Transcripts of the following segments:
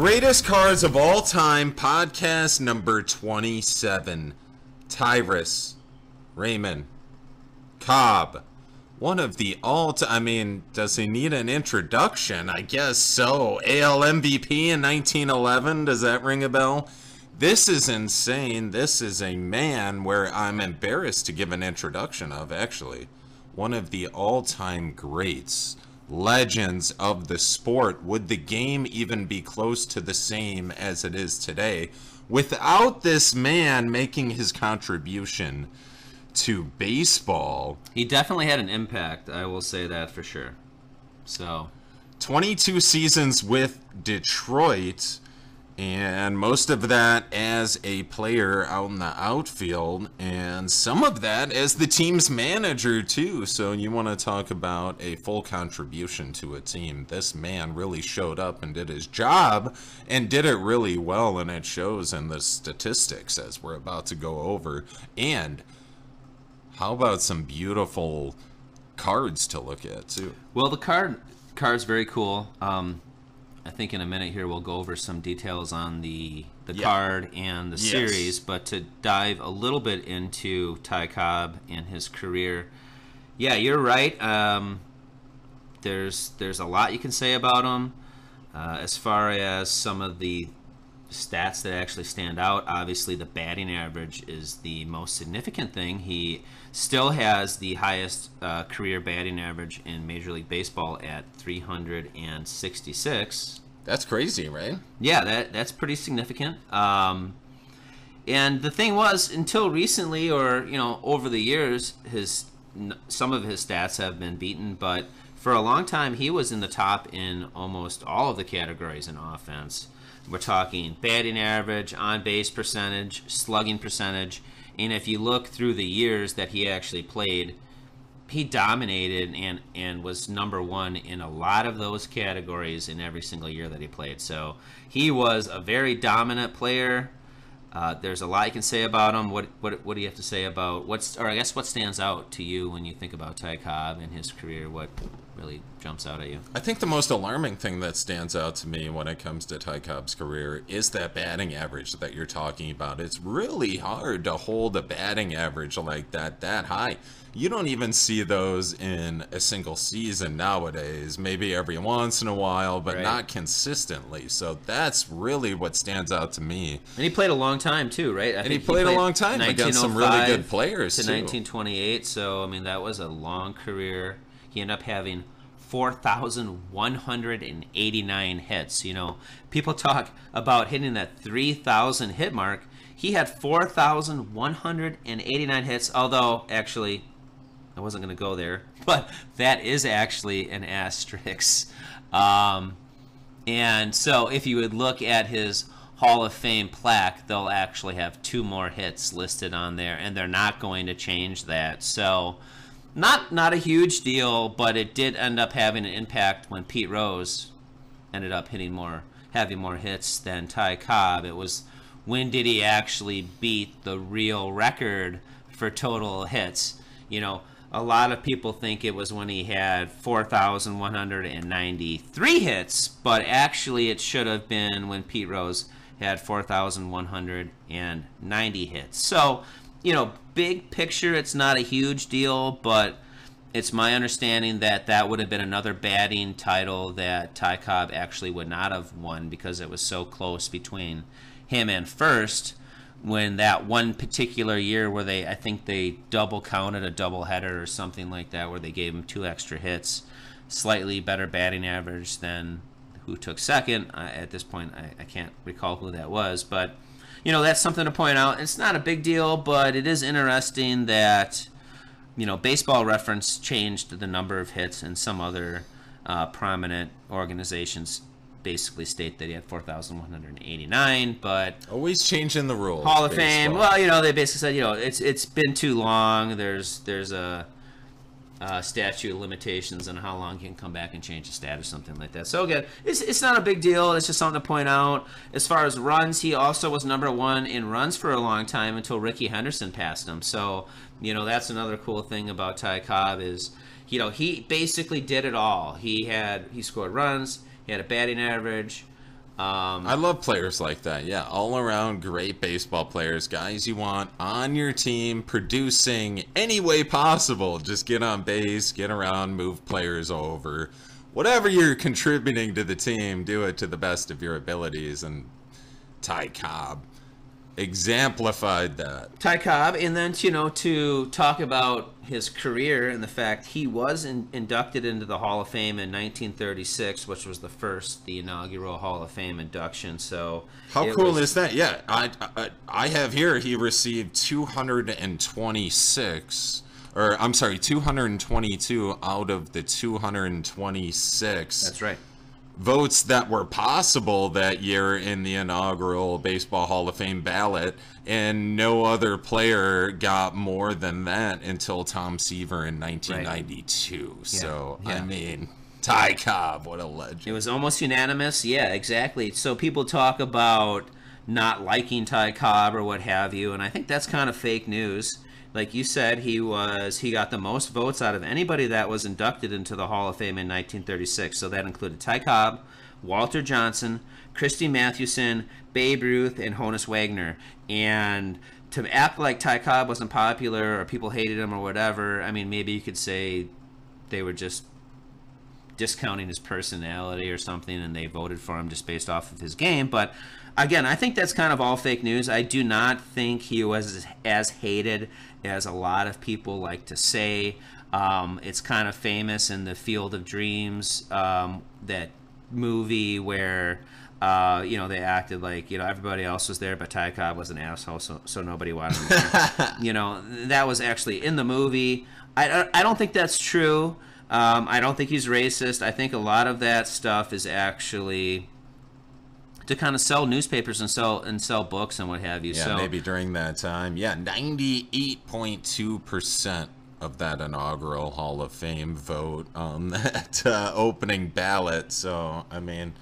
Greatest cards of all time, podcast number 27. Tyrus, Raymond, Cobb. One of the all time. I mean, does he need an introduction? I guess so. AL MVP in 1911. Does that ring a bell? This is insane. This is a man where I'm embarrassed to give an introduction of, actually. One of the all time greats legends of the sport. Would the game even be close to the same as it is today without this man making his contribution to baseball? He definitely had an impact. I will say that for sure. So, 22 seasons with Detroit and most of that as a player out in the outfield, and some of that as the team's manager, too. So, you want to talk about a full contribution to a team. This man really showed up and did his job and did it really well, and it shows in the statistics as we're about to go over. And how about some beautiful cards to look at, too? well, the card card's very cool. Um, I think in a minute here we'll go over some details on the the card and the Yes. series, but to dive a little bit into Ty Cobb and his career, yeah, you're right. Um, there's there's a lot you can say about him. Uh, as far as some of the stats that actually stand out, obviously the batting average is the most significant thing. He still has the highest uh, career batting average in Major League Baseball at 366. That's crazy, right? Yeah, that that's pretty significant. Um, and the thing was, until recently, or you know, over the years, his some of his stats have been beaten, but for a long time, he was in the top in almost all of the categories in offense. We're talking batting average, on base percentage, slugging percentage, and if you look through the years that he actually played, he dominated and and was number one in a lot of those categories in every single year that he played. So he was a very dominant player. Uh, there's a lot you can say about him. What what what do you have to say about what's or I guess what stands out to you when you think about Ty Cobb and his career? What really jumps out at you? I think the most alarming thing that stands out to me when it comes to Ty Cobb's career is that batting average that you're talking about. It's really hard to hold a batting average like that that high. You don't even see those in a single season nowadays. Maybe every once in a while, but Right. not consistently. So that's really what stands out to me. And he played a long time too, right? I And he played a long time against some really good oh players, to too. 1928. So I mean, that was a long career. He ended up having 4,189 hits. You know, people talk about hitting that 3,000 hit mark. He had 4,189 hits. Although, actually, I wasn't going to go there, but that is actually an asterisk. Um, and so, if you would look at his Hall of Fame plaque, they'll actually have two more hits listed on there, and they're not going to change that. So, not not a huge deal, but it did end up having an impact when Pete Rose ended up hitting more, having more hits than Ty Cobb. It was when did he actually beat the real record for total hits? You know, a lot of people think it was when he had 4,193 hits, but actually it should have been when Pete Rose had 4,190 hits. So, you know, big picture, it's not a huge deal, but it's my understanding that that would have been another batting title that Ty Cobb actually would not have won because it was so close between him and first when that one particular year where they I think they double counted a double header or something like that where they gave him two extra hits. Slightly better batting average than who took second. I, at this point I, I can't recall who that was but you know that's something to point out it's not a big deal but it is interesting that you know baseball reference changed the number of hits and some other uh, prominent organizations basically state that he had 4189 but Always changing the rules. Hall of Fame. Well, you know, they basically said, you know, it's it's been too long. There's there's a, a statute limitations on how long you can come back and change the status, something like that. So again, it's it's not a big deal. It's just something to point out. As far as runs, he also was number one in runs for a long time until Rickey Henderson passed him. So you know, that's another cool thing about Ty Cobb is, you know, he basically did it all. He had he scored runs. He had a batting average. Um, I love players like that. Yeah, all around great baseball players, guys you want on your team, producing any way possible. Just get on base, get around, move players over. Whatever you're contributing to the team, do it to the best of your abilities. And Ty Cobb exemplified that. Ty Cobb, and then you know to talk about his career and the fact he was in, inducted into the Hall of Fame in 1936, which was the first, the inaugural Hall of Fame induction. So How cool was- is that? Yeah, I, I I have here he received 226 or I'm sorry, 222 out of the 226 That's right. Votes that were possible that year in the inaugural Baseball Hall of Fame ballot, and no other player got more than that until Tom Seaver in 1992. So, I mean, Ty Cobb, what a legend. It was almost unanimous. Yeah, exactly. So people talk about not liking Ty Cobb or what have you, and I think that's kind of fake news. Like you said, he was he got the most votes out of anybody that was inducted into the Hall of Fame in 1936. So that included Ty Cobb, Walter Johnson, Christy Mathewson, Babe Ruth, and Honus Wagner. And to act like Ty Cobb wasn't popular or people hated him or whatever, I mean, maybe you could say they were just discounting his personality or something and they voted for him just based off of his game. But again i think that's kind of all fake news. I do not think he was as hated as a lot of people like to say. Um, it's kind of famous in the field of dreams um, that movie where uh, you know they acted like you know everybody else was there but ty cobb was an asshole so, so nobody wanted him. You know that was actually in the movie. I, I don't think that's true um, I don't think he's racist. I think a lot of that stuff is actually to kind of sell newspapers and sell and sell books and what have you. Yeah, so maybe during that time. Yeah, 98.2% of that inaugural Hall of Fame vote on that uh, opening ballot. So, I mean,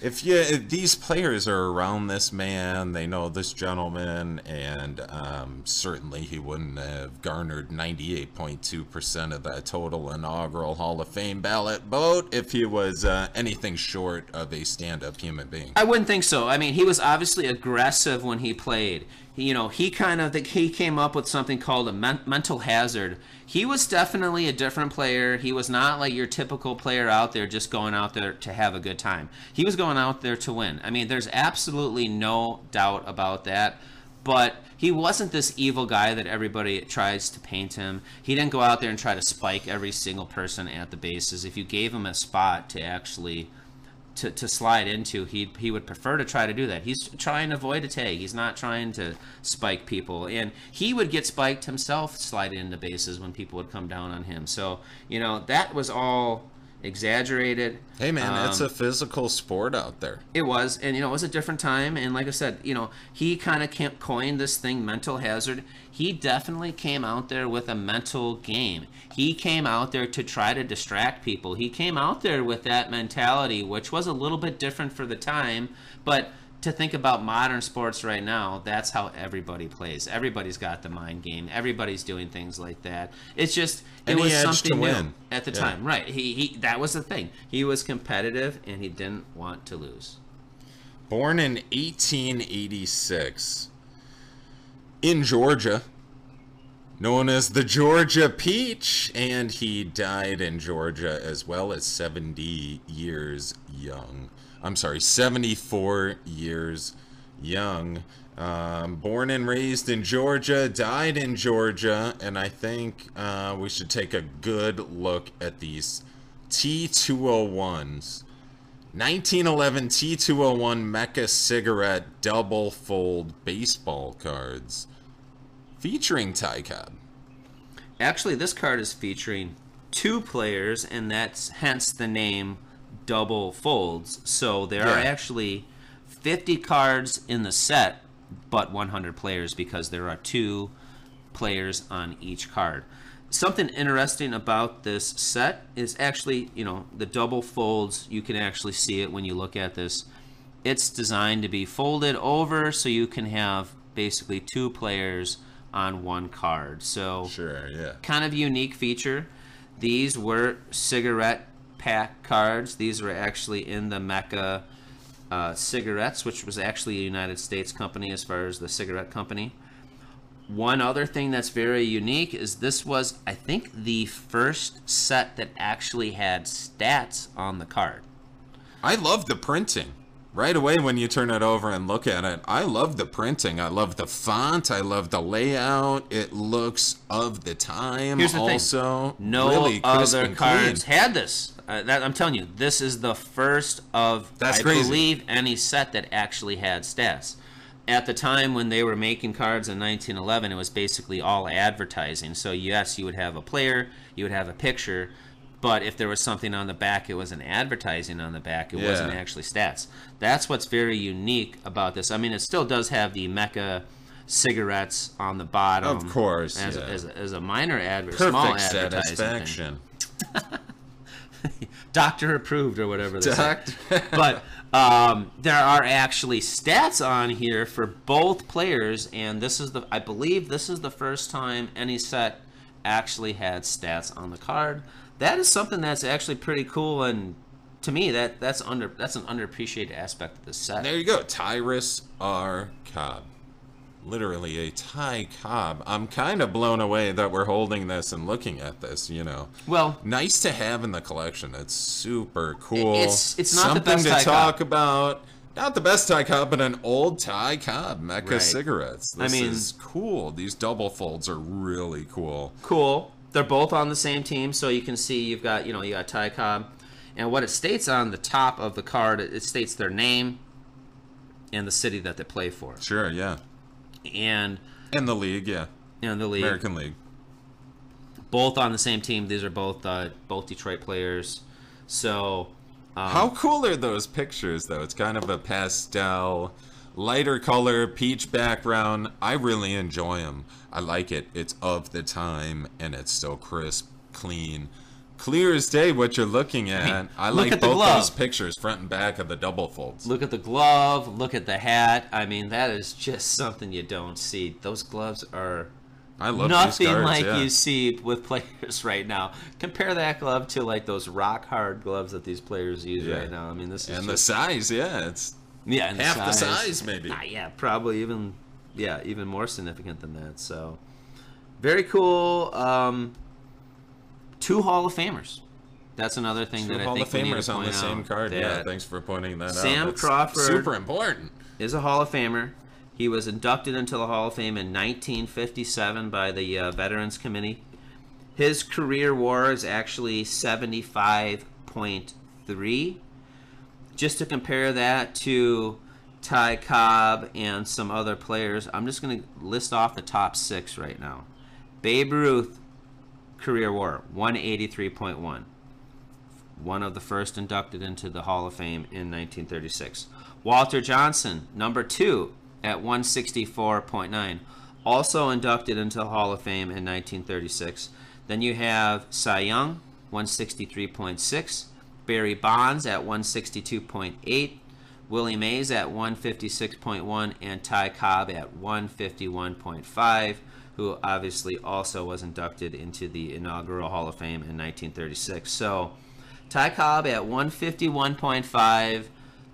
if you if these players are around this man, they know this gentleman, and um, certainly he wouldn't have garnered 98.2% of that total inaugural Hall of Fame ballot vote if he was uh, anything short of a stand-up human being. I wouldn't think so. I mean, he was obviously aggressive when he played. You know, he kind of he came up with something called a men- mental hazard. He was definitely a different player. He was not like your typical player out there just going out there to have a good time. He was going out there to win. I mean, there's absolutely no doubt about that. But he wasn't this evil guy that everybody tries to paint him. He didn't go out there and try to spike every single person at the bases. If you gave him a spot to actually to, to slide into, he he would prefer to try to do that. He's trying to avoid a tag. He's not trying to spike people, and he would get spiked himself sliding into bases when people would come down on him. So you know that was all exaggerated. Hey man, it's Um, a physical sport out there. it was, and you know, it was a different time. And like I said, you know, he kind of coined this thing, mental hazard. He definitely came out there with a mental game. He came out there to try to distract people. He came out there with that mentality, which was a little bit different for the time. But to think about modern sports right now, that's how everybody plays. Everybody's got the mind game. Everybody's doing things like that. It's just it Any was something new at the Yeah. time, right? He he that was the thing. He was competitive and he didn't want to lose. Born in 1886 in Georgia, known as the Georgia Peach, and he died in Georgia as well as 70 years young. I'm sorry, 74 years young. Um, born and raised in Georgia, died in Georgia, and I think uh, we should take a good look at these T201s. 1911 T201 Mecca cigarette double fold baseball cards featuring Ty Cobb. Actually, this card is featuring two players, and that's hence the name Double Folds. So there are actually 50 cards in the set, but 100 players because there are two players on each card. Something interesting about this set is actually, you know, the double folds. You can actually see it when you look at this. It's designed to be folded over so you can have basically two players on one card. So Sure, yeah. kind of unique feature. These were cigarette pack cards. These were actually in the Mecca uh, Cigarettes, which was actually a United States company as far as the cigarette company. One other thing that's very unique is this was, I think, the first set that actually had stats on the card. I love the printing. Right away when you turn it over and look at it, I love the printing. I love the font. I love the layout. It looks of the time. Here's the thing. also, No really other cards clean. had this. Uh, that, I'm telling you, this is the first of That's I crazy. believe any set that actually had stats. At the time when they were making cards in 1911, it was basically all advertising. So yes, you would have a player, you would have a picture, but if there was something on the back, it was an advertising on the back. It wasn't actually stats. That's what's very unique about this. I mean, it still does have the Mecca cigarettes on the bottom, Of course, as, yeah. a, as, a, as a minor adver- small Perfect advertising satisfaction. doctor approved or whatever they say. Doctor- but um, there are actually stats on here for both players and this is the i believe this is the first time any set actually had stats on the card that is something that's actually pretty cool and to me that that's under that's an underappreciated aspect of the set There you go. Tyrus R. Cobb. Literally a Ty Cobb. I'm kind of blown away that we're holding this and looking at this, you know. well Nice to have in the collection. It's super cool. It's- it's not the Something best to Ty talk about. Not the best Ty Cobb, but an old Ty Cobb Mecca Right. cigarettes. I This mean- is cool. These double folds are really cool. cool. They're both on the same team, so you can see you've got you know you got Ty Cobb, and what it states on the top of the card, it states their name and the city that they play for, Sure, yeah. And In the league, yeah. in the league, American League. both on the same team. These are both uh, both Detroit players, so. Um, How cool are those pictures, though? It's kind of a pastel, lighter color, peach background. I really enjoy them. I like it. It's of the time, and it's so crisp, clean, clear as day. What you're looking at. I look like at the both glove. those pictures, front and back of the double folds. Look at the glove. Look at the hat. I mean, that is just something you don't see. Those gloves are I love nothing these cards. like yeah. you see with players right now. Compare that glove to like those rock hard gloves that these players use Yeah. right now. I mean, this is and the size, yeah, it's yeah, half the size, maybe. Ah, yeah, probably even yeah, even more significant than that. So very cool. Um, two Hall of Famers. That's another thing two that I Hall think of we need to Famers on the same card. Yeah, thanks for pointing that Sam out. That's Crawford- super important. is a Hall of Famer. He was inducted into the Hall of Fame in 1957 by the uh, Veterans Committee. His career WAR is actually 75.3. Just to compare that to Ty Cobb and some other players, I'm just going to list off the top six right now. Babe Ruth, career WAR 183.1 one. Of the first inducted into the Hall of Fame in 1936. Walter Johnson, number two at 164.9, also inducted into the Hall of Fame in 1936. Then you have Cy Young, 163.6, Barry Bonds at 162.8, Willie Mays at 156.1, and Ty Cobb at 151.5, who obviously also was inducted into the inaugural Hall of Fame in 1936. So, Ty Cobb at 151.5,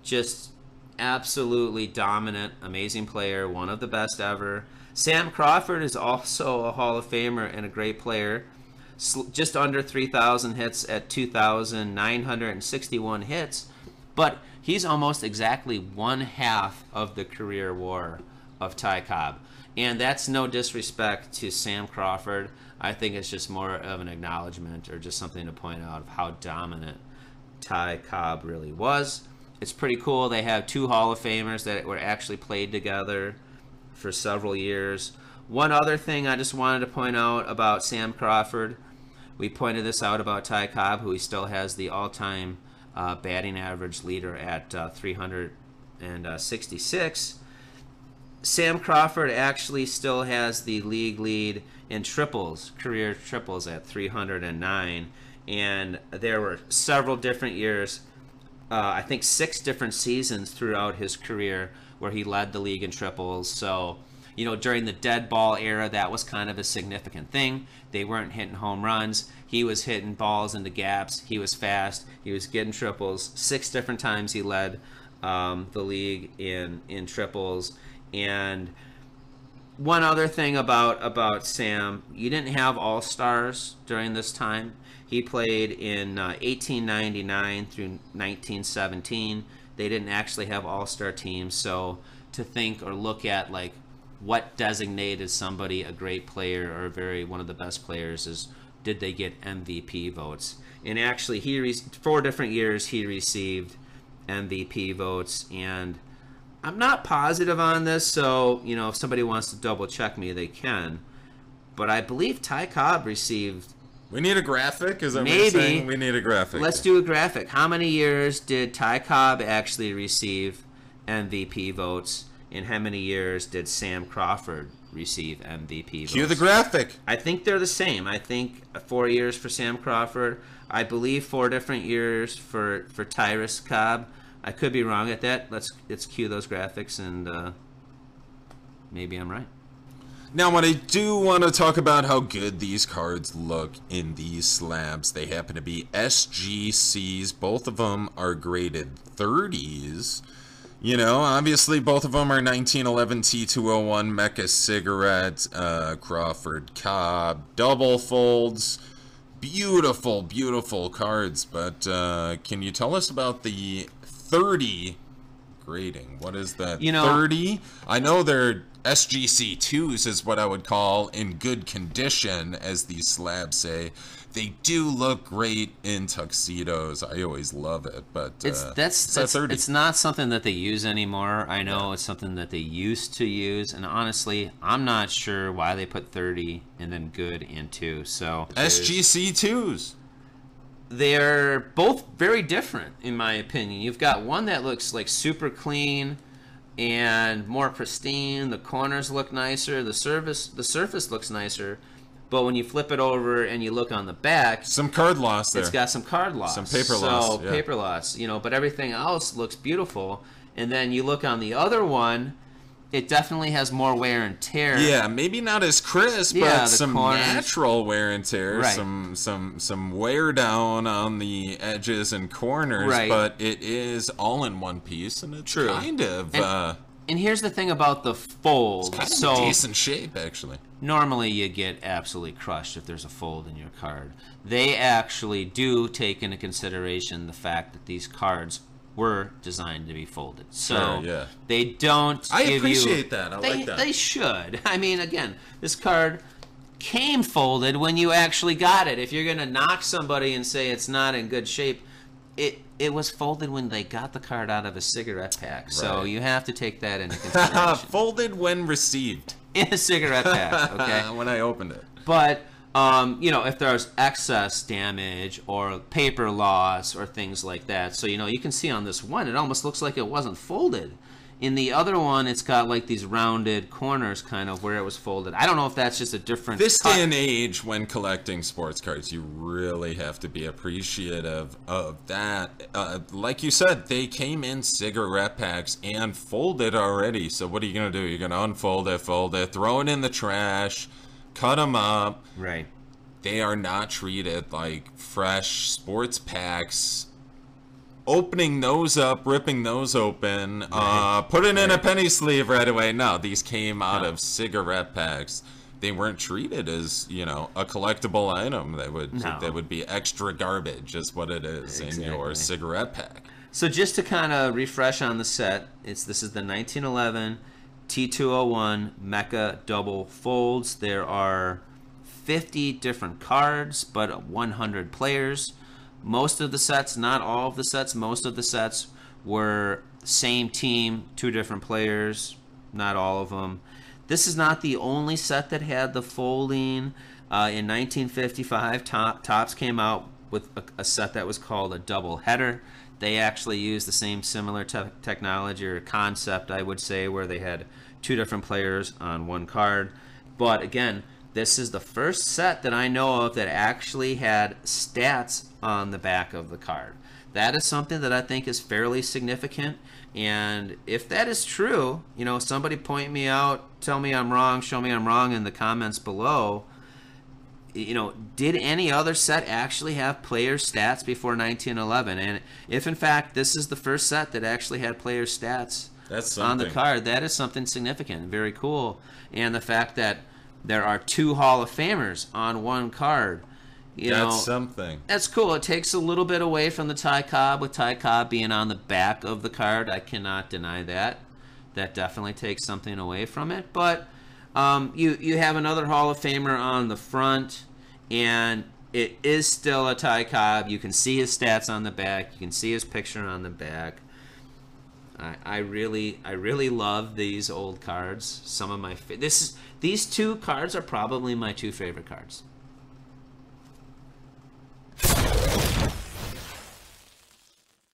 just absolutely dominant, amazing player, one of the best ever. Sam Crawford is also a Hall of Famer and a great player. Just under 3,000 hits at 2,961 hits, but he's almost exactly one half of the career war of Ty Cobb. And that's no disrespect to Sam Crawford. I think it's just more of an acknowledgement or just something to point out of how dominant Ty Cobb really was. It's pretty cool. They have two Hall of Famers that were actually played together for several years. One other thing I just wanted to point out about Sam Crawford, we pointed this out about Ty Cobb, who he still has the all-time uh, batting average leader at uh, 366. Sam Crawford actually still has the league lead in triples, career triples at 309. And there were several different years, uh, I think six different seasons throughout his career where he led the league in triples. So, you know, during the dead ball era, that was kind of a significant thing. They weren't hitting home runs. He was hitting balls into gaps. He was fast. He was getting triples. Six different times he led um, the league in in triples. And one other thing about about Sam, you didn't have all stars during this time. He played in uh, 1899 through 1917. They didn't actually have all star teams, so to think or look at like what designated somebody a great player or very one of the best players is did they get MVP votes? And actually, he re- four different years he received MVP votes, and I'm not positive on this, so you know if somebody wants to double check me, they can. But I believe Ty Cobb received. We need a graphic. Is that Maybe. We need a graphic. Let's do a graphic. How many years did Ty Cobb actually receive MVP votes, and how many years did Sam Crawford receive MVP votes? Cue the graphic. I think they're the same. I think four years for Sam Crawford. I believe four different years for for Tyrus Cobb. I could be wrong at that. Let's let's cue those graphics and uh, maybe I'm right. Now, what I do want to talk about how good these cards look in these slabs. They happen to be SGCs. Both of them are graded 30s. You know, obviously both of them are 1911 T201 Mecca Cigarette, uh, Crawford Cobb, double folds. Beautiful, beautiful cards. But uh, can you tell us about the 30 grading? What is that? You know- 30? I know they're SGC 2s, is what I would call in good condition, as these slabs say. They do look great in tuxedos. I always love it, but It's uh, that's, it's that's 30. it's not something that they use anymore. I know it's something that they used to use, and honestly, I'm not sure why they put 30 and then good in two. So SGC 2s. They're both very different in my opinion. You've got one that looks like super clean and more pristine. The corners look nicer. The surface the surface looks nicer. But when you flip it over and you look on the back, Some card loss there. it's got some card loss, Some paper so loss, yeah. paper loss, you know. But everything else looks beautiful. And then you look on the other one, it definitely has more wear and tear. Yeah, maybe not as crisp, Yeah, but some corners. natural wear and tear, Right. some some some wear down on the edges and corners, Right. but it is all in one piece, and it's True. kind of And- uh, And here's the thing about the fold. kind of so a decent shape actually. normally you get absolutely crushed if there's a fold in your card. They actually do take into consideration the fact that these cards were designed to be folded. So Sure, yeah. they don't I give you- appreciate that. I they, like that. They should. I mean, again, this card came folded when you actually got it. If you're going to knock somebody and say it's not in good shape, it it was folded when they got the card out of a cigarette pack. So you have to take that into consideration. Folded when received. in a cigarette pack, okay? when I opened it. But um, you know, if there's excess damage or paper loss or things like that, so you know, you can see on this one, it almost looks like it wasn't folded. In the other one, it's got like these rounded corners, kind of where it was folded. I don't know if that's just a different. This cut. day and age, when collecting sports cards, you really have to be appreciative of that. Uh, like you said, they came in cigarette packs and folded already. So what are you gonna do? You're gonna unfold it, fold it, throw it in the trash, cut them up. right. They are not treated like fresh sports packs. Opening those up, ripping those open, uh, put it in a penny sleeve right away. No, these came out No. of cigarette packs. They weren't treated as you know a collectible item. They would No. they would be extra garbage, is what it is in your cigarette pack. So just to kind of refresh on the set, it's this is the 1911 T201 Mecca double folds. There are 50 different cards, but 100 players. Most of the sets, not all of the sets, most of the sets were same team, two different players, not all of them. This is not the only set that had the folding. Uh, in 1955, Topps came out with a, a set that was called a double header. They actually used the same similar te- technology or concept, I would say, where they had two different players on one card. But again, this is the first set that I know of that actually had stats on the back of the card. That is something that I think is fairly significant. And if that is true, you know, somebody point me out, tell me I'm wrong, show me I'm wrong in the comments below. You know, did any other set actually have player stats before 1911? And if in fact this is the first set that actually had player stats That's on the card, that is something significant, very cool. And the fact that there are two Hall of Famers on one card, you That's know, something. that's cool. It takes a little bit away from the Ty Cobb with Ty Cobb being on the back of the card. I cannot deny that. That definitely takes something away from it. But um, you, you have another Hall of Famer on the front, and it is still a Ty Cobb. You can see his stats on the back. You can see his picture on the back. I, I really I really love these old cards. Some of my this is these two cards are probably my two favorite cards.